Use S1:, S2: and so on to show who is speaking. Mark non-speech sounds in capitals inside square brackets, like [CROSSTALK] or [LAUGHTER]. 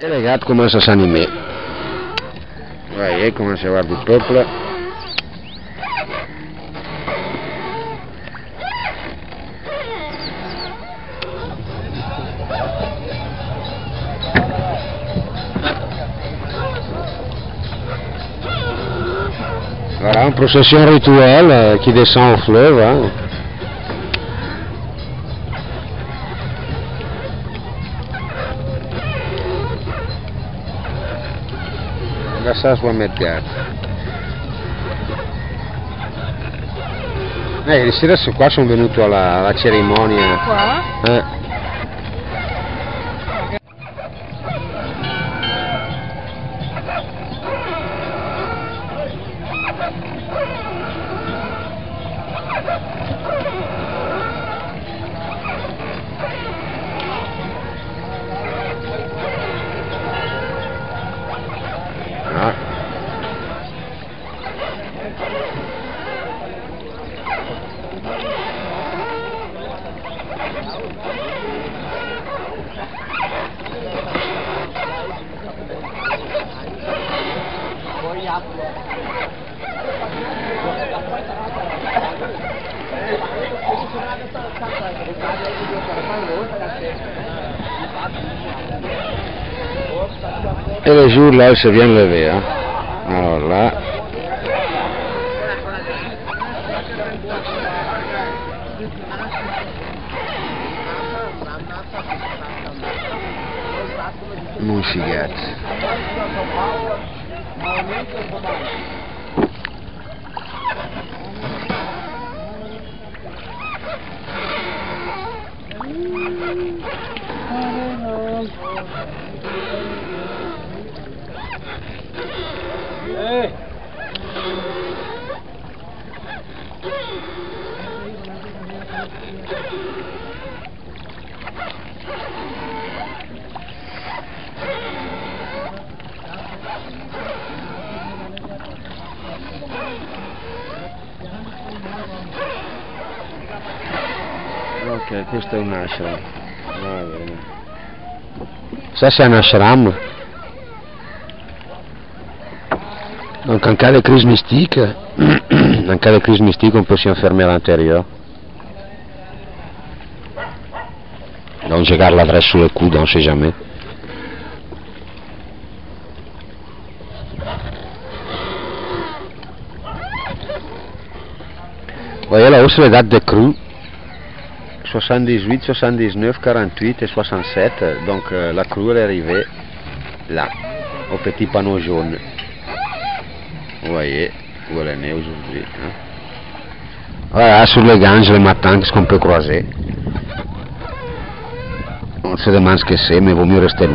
S1: Et les gars commencent à s'animer. Vous voyez, commence à y avoir du peuple. Voilà, une procession rituelle qui descend au fleuve. Lasciare sua mezz'arte. Eh, ieri sera qua sono venuto alla, alla cerimonia.
S2: Qua?
S1: Eh. Caraca. Thank you. Le jour là, c'est bien levé. Hein. Alors là. Musicat. Ok, questo è un ashram. Va bene. Ça c'est un ashram. Donc en cas de crise mystique, [CLEARS THROAT] en cas de crise mystique, on peut s'y enfermer à l'intérieur. Donc je garde l'adresse sous le coude, on ne sait jamais. Vous voyez là-haut, c'est les dates de crue. 78, 79, 48 et 67. Donc euh, la crue elle est arrivée là, au petit panneau jaune. Voyez elle est née aujourd'hui. hein. Voilà, sur les Ganges le matin, qu'est-ce qu'on peut croiser se demande ce que c'est, mais vaut mieux rester.